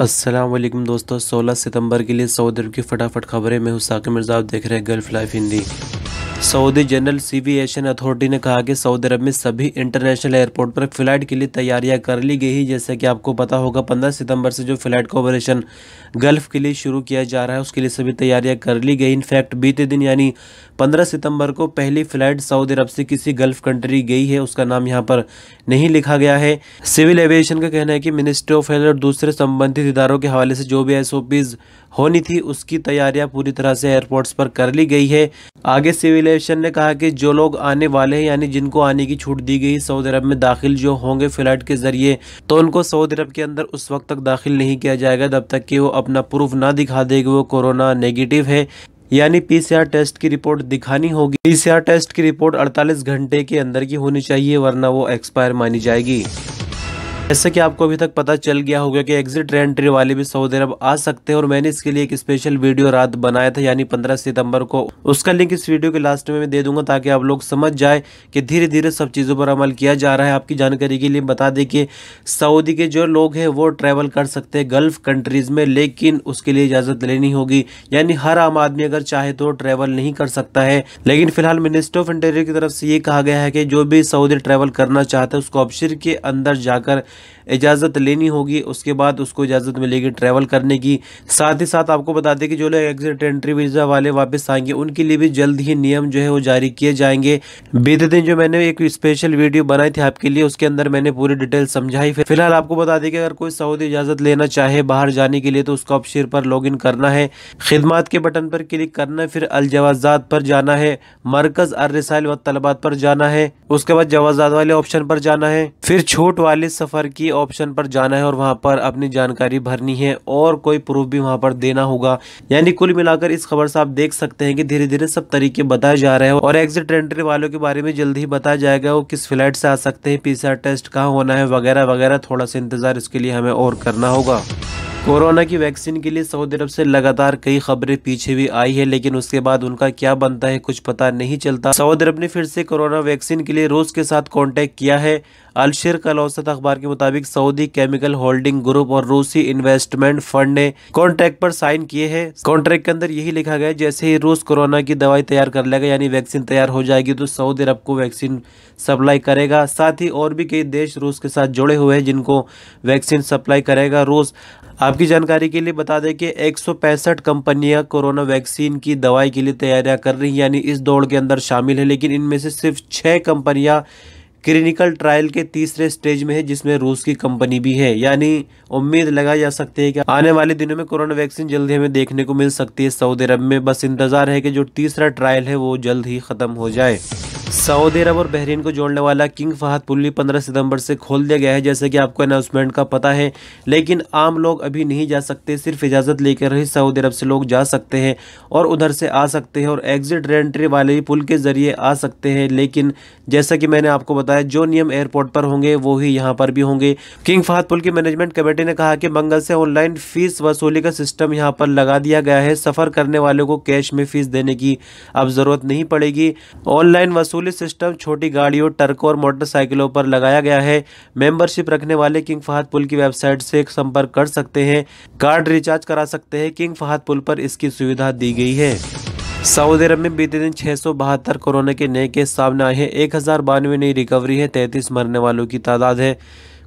वालेकुम दोस्तों 16 सितंबर के लिए सऊदी अरब की फटाफट खबरें। मैं हुसाकिर मिर्ज़ा, आप देख रहे हैं Gulf life Hindi. Saudi general civil aviation authority ने कहा कि सऊदी अरब में सभी इंटरनेशनल एयरपोर्ट पर फ़्लाइट के लिए तैयारियाँ कर ली गई है। जैसे कि आपको पता होगा 15 सितंबर से जो फ़्लाइट का ऑपरेशन गल्फ़ के लिए शुरू किया जा रहा है, उसके लिए सभी तैयारियाँ कर ली गई। इनफैक्ट बीते दिन, यानी 15 सितंबर को पहली फ़्लाइट सऊदी अरब से किसी गल्फ़ कंट्री गई है, उसका नाम यहाँ पर नहीं लिखा गया है। सिविल एविएशन का कहना है कि मिनिस्ट्री ऑफ़ हेल्थ और दूसरे संबंधित इदारों के हवाले से जो भी एस होनी थी, उसकी तैयारियाँ पूरी तरह से एयरपोर्ट्स पर कर ली गई है। आगे सिविल एविएशन ने कहा कि जो लोग आने वाले हैं, यानी जिनको आने की छूट दी गई सऊदी अरब में दाखिल जो होंगे फ़्लाइट के ज़रिए तो उनको सऊदी अरब के अंदर उस वक्त तक दाखिल नहीं किया जाएगा। जब तक कि वो अपना प्रूफ ना दिखा दे वो कोरोना नेगेटिव है। यानी पीसीआर टेस्ट की रिपोर्ट दिखानी होगी। पीसीआर टेस्ट की रिपोर्ट 48 घंटे के अंदर की होनी चाहिए, वरना वो एक्सपायर मानी जाएगी। जैसे कि आपको अभी तक पता चल गया होगा कि एग्जिट एंट्री वाले भी सऊदी अरब आ सकते हैं और मैंने इसके लिए एक स्पेशल वीडियो रात बनाया था, यानी 15 सितंबर को। उसका लिंक इस वीडियो के लास्ट में मैं दे दूँगा ताकि आप लोग समझ जाए कि धीरे धीरे सब चीज़ों पर अमल किया जा रहा है। आपकी जानकारी के लिए बता दें कि सऊदी के जो लोग हैं, वो ट्रैवल कर सकते हैं गल्फ कंट्रीज़ में, लेकिन उसके लिए इजाज़त लेनी होगी। यानी हर आम आदमी अगर चाहे तो ट्रैवल नहीं कर सकता है। लेकिन फ़िलहाल मिनिस्टर ऑफ़ इंटीरियर की तरफ़ से ये कहा गया है कि जो भी सऊदी ट्रैवल करना चाहता है, उसको ऑप्शन के अंदर जाकर इजाज़त लेनी होगी, उसके बाद उसको इजाज़त मिलेगी ट्रैवल करने की। साथ ही साथ आपको बता दें कि जो लोग एग्जिट एंट्री वीज़ा वाले वापस आएँगे, उनके लिए भी जल्द ही नियम जो है वो जारी किए जाएँगे। बीते दिन जो मैंने एक स्पेशल वीडियो बनाई थी आपके लिए, उसके अंदर मैंने पूरी डिटेल समझाई। फ़िलहाल आपको बता दें कि अगर कोई सऊदी इजाज़त लेना चाहे बाहर जाने के लिए तो उसको ऑप्शन पर लॉग करना है। खिदमत के बटन पर क्लिक करना है फिर अलजवाजात पर जाना है। मरकज़ अर्रसाइल व तलबात पर जाना है। उसके बाद जवाजात वाले ऑप्शन पर जाना है। फिर छूट वाले सफ़र की ऑप्शन पर जाना है और वहाँ पर अपनी जानकारी भरनी है और कोई प्रूफ भी वहाँ पर देना होगा। यानी कुल मिलाकर इस खबर से आप देख सकते हैं कि धीरे धीरे सब तरीके बताए जा रहे हैं और एग्जिट एंट्री वालों के बारे में जल्द ही बताया जाएगा वो किस फ़्लाइट से आ सकते हैं पीसीआर टेस्ट कहाँ होना है वगैरह वगैरह थोड़ा सा इंतज़ार इसके लिए हमें और करना होगा। कोरोना की वैक्सीन के लिए सऊदी अरब से लगातार कई खबरें पीछे भी आई है, लेकिन उसके बाद उनका क्या बनता है कुछ पता नहीं चलता। सऊदी अरब ने फिर से कोरोना वैक्सीन के लिए रूस के साथ कांटेक्ट किया है। अलशर कल औसत अखबार के मुताबिक सऊदी केमिकल होल्डिंग ग्रुप और रूसी इन्वेस्टमेंट फंड ने कॉन्ट्रैक्ट पर साइन किए हैं। कॉन्ट्रैक्ट के अंदर यही लिखा गया जैसे ही रूस कोरोना की दवाई तैयार कर लेगा, यानी वैक्सीन तैयार हो जाएगी तो सऊदी अरब को वैक्सीन सप्लाई करेगा। साथ ही और भी कई देश रूस के साथ जुड़े हुए हैं, जिनको वैक्सीन सप्लाई करेगा। रूस आपकी जानकारी के लिए बता दें कि एक कंपनियाँ कोरोना वैक्सीन की दवाई के लिए तैयारियाँ कर रही हैं, यानी इस दौड़ के अंदर शामिल है, लेकिन इनमें से सिर्फ़ छः कंपनियाँ क्लिनिकल ट्रायल के तीसरे स्टेज में है, जिसमें रूस की कंपनी भी है। यानी उम्मीद लगाई जा सकती है कि आने वाले दिनों में कोरोना वैक्सीन जल्दी हमें देखने को मिल सकती है सऊदी अरब में। बस इंतज़ार है कि जो तीसरा ट्रायल है, वो जल्द ही खत्म हो जाए। सऊदी अरब और बहरीन को जोड़ने वाला किंग फहद पुल पंद्रह सितंबर से खोल दिया गया है, जैसे कि आपको अनाउंसमेंट का पता है। लेकिन आम लोग अभी नहीं जा सकते, सिर्फ़ इजाज़त लेकर ही सऊदी अरब से लोग जा सकते हैं और उधर से आ सकते हैं और एग्जिट रेंट्री वाले भी पुल के ज़रिए आ सकते हैं। लेकिन जैसा कि मैंने आपको बताया, जो नियम एयरपोर्ट पर होंगे, वो ही यहाँ पर भी होंगे। किंग फहद पुल की मैनेजमेंट कमेटी ने कहा कि मंगल से ऑनलाइन फ़ीस वसूली का सिस्टम यहाँ पर लगा दिया गया है। सफ़र करने वालों को कैश में फ़ीस देने की अब ज़रूरत नहीं पड़ेगी। ऑनलाइन वसूली सिस्टम छोटी गाड़ियों, ट्रकों और मोटरसाइकिलों पर लगाया गया है। मेंबरशिप रखने वाले किंग फहद पुल की वेबसाइट से संपर्क कर सकते हैं। कार्ड रिचार्ज करा सकते हैं। किंग फहद पुल पर इसकी सुविधा दी गई है। सऊदी अरब में बीते दिन छः सौ बहत्तर कोरोना के नए केस सामने आए हैं। एक हज़ार बानवे नई रिकवरी है। तैंतीस मरने वालों की तादाद है।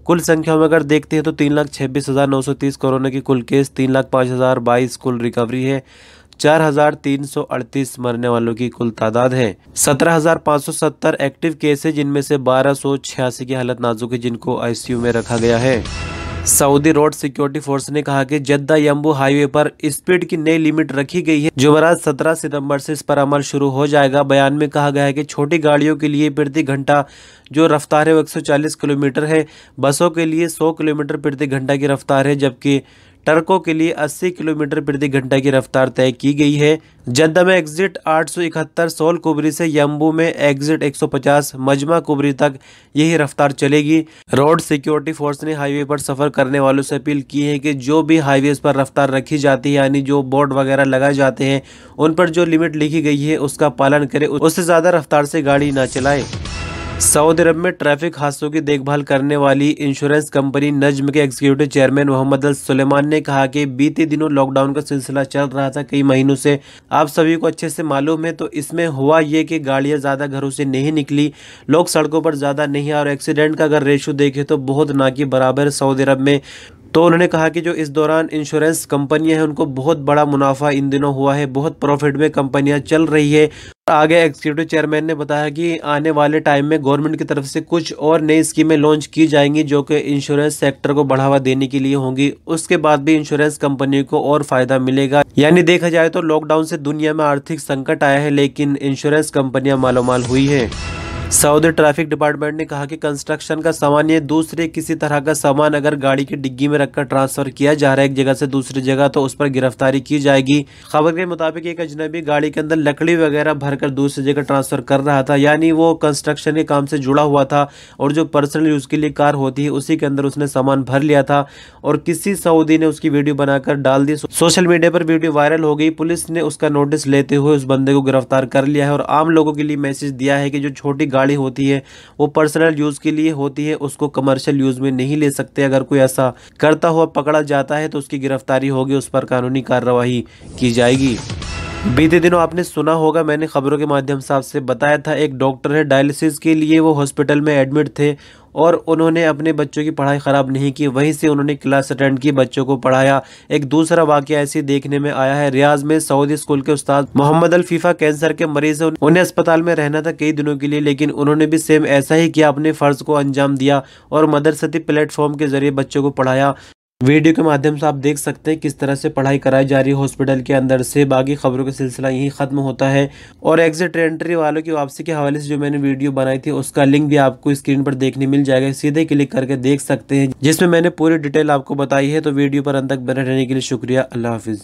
कुल संख्या में अगर देखते हैं तो तीन लाख छब्बीस हज़ार नौ सौ तीस कोरोना के कुल केस, तीन लाख पाँच हज़ार बाईस कुल रिकवरी है। चार हज़ार तीन सौ अड़तीस मरने वालों की कुल तादाद है। सत्रह हज़ार पाँच सौ सत्तर एक्टिव केस है जिनमें से बारह की हालत नाजुक है, जिनको आईसीयू में रखा गया है। सऊदी रोड सिक्योरिटी फोर्स ने कहा कि जद्दा यम्बू हाईवे पर स्पीड की नई लिमिट रखी गई है जो बराज सत्रह सितंबर से इस पर अमल शुरू हो जाएगा। बयान में कहा गया है कि छोटी गाड़ियों के लिए प्रति घंटा जो रफ्तार है, वो 140 किलोमीटर है। बसों के लिए 100 किलोमीटर प्रति घंटा की रफ्तार है, जबकि ट्रकों के लिए 80 किलोमीटर प्रति घंटा की रफ्तार तय की गई है। जद्दा में एग्जिट आठ सौ इकहत्तर सोल कुबरी से यम्बू में एग्जिट 150 मजमा कुबरी तक यही रफ्तार चलेगी। रोड सिक्योरिटी फोर्स ने हाईवे पर सफ़र करने वालों से अपील की है कि जो भी हाईवे पर रफ्तार रखी जाती है, यानी जो बोर्ड वगैरह लगाए जाते हैं, उन पर जो लिमिट लिखी गई है, उसका पालन करें। उससे ज़्यादा रफ्तार से गाड़ी ना चलाए। सऊदी अरब में ट्रैफ़िक हादसों की देखभाल करने वाली इंश्योरेंस कंपनी नज्म के executive chairman Mohammed Al Sulaiman ने कहा कि बीते दिनों लॉकडाउन का सिलसिला चल रहा था कई महीनों से। आप सभी को अच्छे से मालूम है तो इसमें हुआ ये कि गाड़ियाँ ज़्यादा घरों से नहीं निकली, लोग सड़कों पर ज़्यादा नहीं और एक्सीडेंट का अगर रेशो देखें तो बहुत ना कि बराबर सऊदी अरब में। तो उन्होंने कहा कि जो इस दौरान इंश्योरेंस कंपनियाँ हैं, उनको बहुत बड़ा मुनाफा इन दिनों हुआ है, बहुत प्रॉफिट में कंपनियाँ चल रही है। आगे एग्जीक्यूटिव चेयरमैन ने बताया कि आने वाले टाइम में गवर्नमेंट की तरफ़ से कुछ और नई स्कीमें लॉन्च की जाएँगी जो कि इंश्योरेंस सेक्टर को बढ़ावा देने के लिए होंगी। उसके बाद भी इंश्योरेंस कंपनी को और फ़ायदा मिलेगा। यानी देखा जाए तो लॉकडाउन से दुनिया में आर्थिक संकट आया है, लेकिन इंश्योरेंस कंपनियाँ मालोमाल हुई है। सऊदी ट्रैफ़िक डिपार्टमेंट ने कहा कि कंस्ट्रक्शन का सामान या दूसरे किसी तरह का सामान अगर गाड़ी की डिग्गी में रखकर ट्रांसफ़र किया जा रहा है एक जगह से दूसरी जगह तो उस पर गिरफ्तारी की जाएगी। खबर के मुताबिक एक अजनबी गाड़ी के अंदर लकड़ी वगैरह भरकर दूसरी जगह ट्रांसफ़र कर रहा था, यानी वो कंस्ट्रक्शन के काम से जुड़ा हुआ था और जो पर्सनल यूज़ के लिए कार होती है, उसी के अंदर उसने सामान भर लिया था और किसी सऊदी ने उसकी वीडियो बनाकर डाल दी। सोशल मीडिया पर वीडियो वायरल हो गई। पुलिस ने उसका नोटिस लेते हुए उस बंदे को गिरफ़्तार कर लिया है और आम लोगों के लिए मैसेज दिया है कि जो छोटी गाड़ी होती है, वो पर्सनल यूज़ के लिए होती है, उसको कमर्शियल यूज़ में नहीं ले सकते, अगर कोई ऐसा करता हुआ पकड़ा जाता है तो उसकी गिरफ्तारी होगी, उस पर कानूनी कार्रवाई की जाएगी। बीते दिनों आपने सुना होगा, मैंने खबरों के माध्यम से आपसे बताया था, एक डॉक्टर है डायलिसिस के लिए वो हॉस्पिटल में एडमिट थे और उन्होंने अपने बच्चों की पढ़ाई ख़राब नहीं की, वहीं से उन्होंने क्लास अटेंड की, बच्चों को पढ़ाया। एक दूसरा वाक्य ऐसे देखने में आया है, रियाज में सऊदी स्कूल के उस्ताद मोहम्मद अल फीफा कैंसर के मरीज़ है, उन्हें अस्पताल में रहना था कई दिनों के लिए, लेकिन उन्होंने भी सेम ऐसा ही किया, अपने फ़र्ज़ को अंजाम दिया और मदरसती प्लेटफॉर्म के ज़रिए बच्चों को पढ़ाया। वीडियो के माध्यम से आप देख सकते हैं किस तरह से पढ़ाई कराई जा रही है हॉस्पिटल के अंदर से। बाकी खबरों का सिलसिला यहीं ख़त्म होता है। और एग्जिट एंट्री वालों की वापसी के हवाले से जो मैंने वीडियो बनाई थी, उसका लिंक भी आपको स्क्रीन पर देखने मिल जाएगा। सीधे क्लिक करके देख सकते हैं, जिसमें मैंने पूरी डिटेल आपको बताई है। तो वीडियो पर अंत तक बने रहने के लिए शुक्रिया। अल्लाह हाफिज़।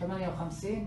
58